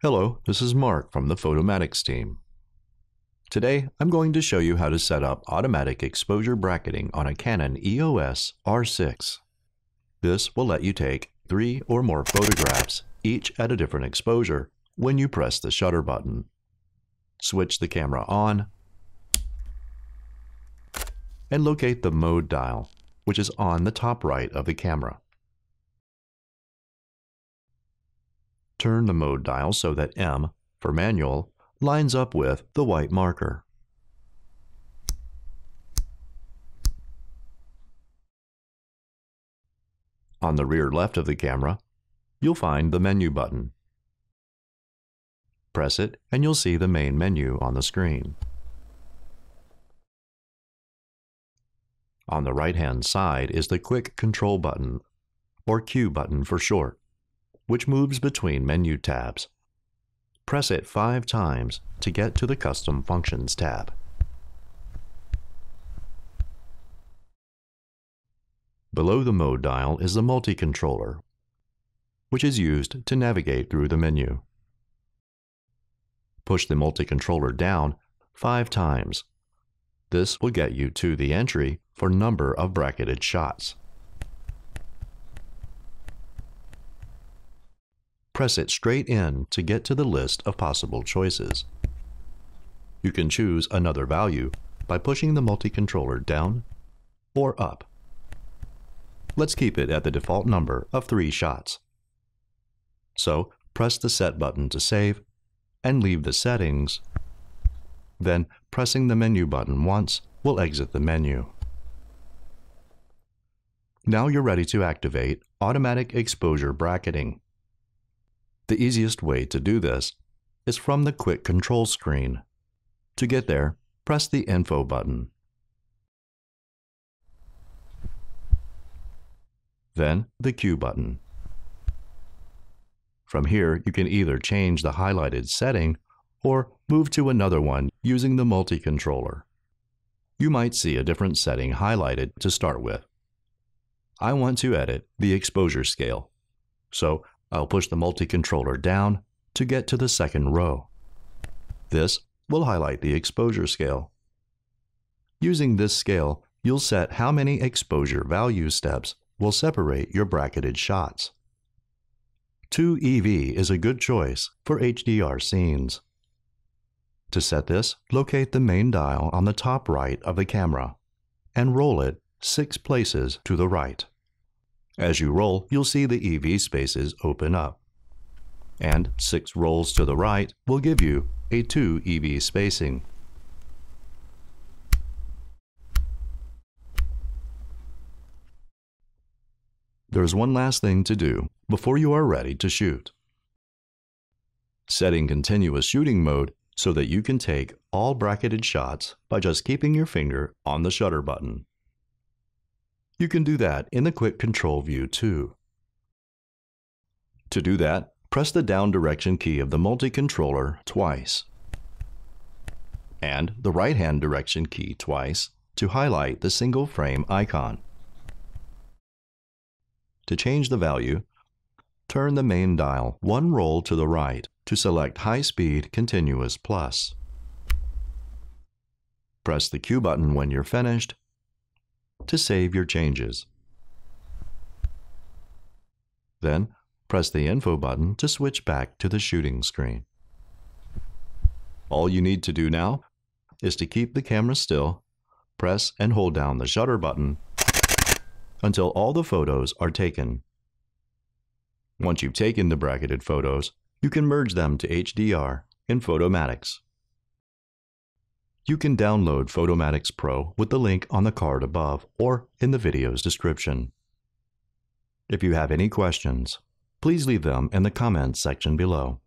Hello, this is Mark from the Photomatix team. Today, I'm going to show you how to set up automatic exposure bracketing on a Canon EOS R6. This will let you take three or more photographs, each at a different exposure, when you press the shutter button. Switch the camera on and locate the mode dial, which is on the top right of the camera. Turn the mode dial so that M, for manual, lines up with the white marker. On the rear left of the camera, you'll find the menu button. Press it and you'll see the main menu on the screen. On the right-hand side is the Quick Control button, or Q button for short which moves between menu tabs. Press it five times to get to the Custom Functions tab. Below the mode dial is the multi-controller, which is used to navigate through the menu. Push the multi-controller down five times. This will get you to the entry for number of bracketed shots. Press it straight in to get to the list of possible choices. You can choose another value by pushing the multi-controller down or up. Let's keep it at the default number of three shots. So press the Set button to save and leave the settings. Then pressing the menu button once will exit the menu. Now you're ready to activate Automatic Exposure Bracketing. The easiest way to do this is from the Quick Control screen. To get there, press the Info button. Then the Q button. From here, you can either change the highlighted setting or move to another one using the multi-controller. You might see a different setting highlighted to start with. I want to edit the exposure scale, so I'll push the multi-controller down to get to the second row. This will highlight the exposure scale. Using this scale, you'll set how many exposure value steps will separate your bracketed shots. 2 EV is a good choice for HDR scenes. To set this, locate the main dial on the top right of the camera and roll it six places to the right. As you roll, you'll see the EV spaces open up. And six rolls to the right will give you a 2 EV spacing. There's one last thing to do before you are ready to shoot. Setting continuous shooting mode so that you can take all bracketed shots by just keeping your finger on the shutter button. You can do that in the Quick Control view too. To do that, press the down direction key of the multi-controller twice and the right-hand direction key twice to highlight the single frame icon. To change the value, turn the main dial one roll to the right to select High Speed Continuous Plus. Press the Q button when you're finished to save your changes. Then, press the Info button to switch back to the shooting screen. All you need to do now is to keep the camera still, press and hold down the shutter button until all the photos are taken. Once you've taken the bracketed photos, you can merge them to HDR in Photomatix. You can download Photomatix Pro with the link on the card above or in the video's description. If you have any questions, please leave them in the comments section below.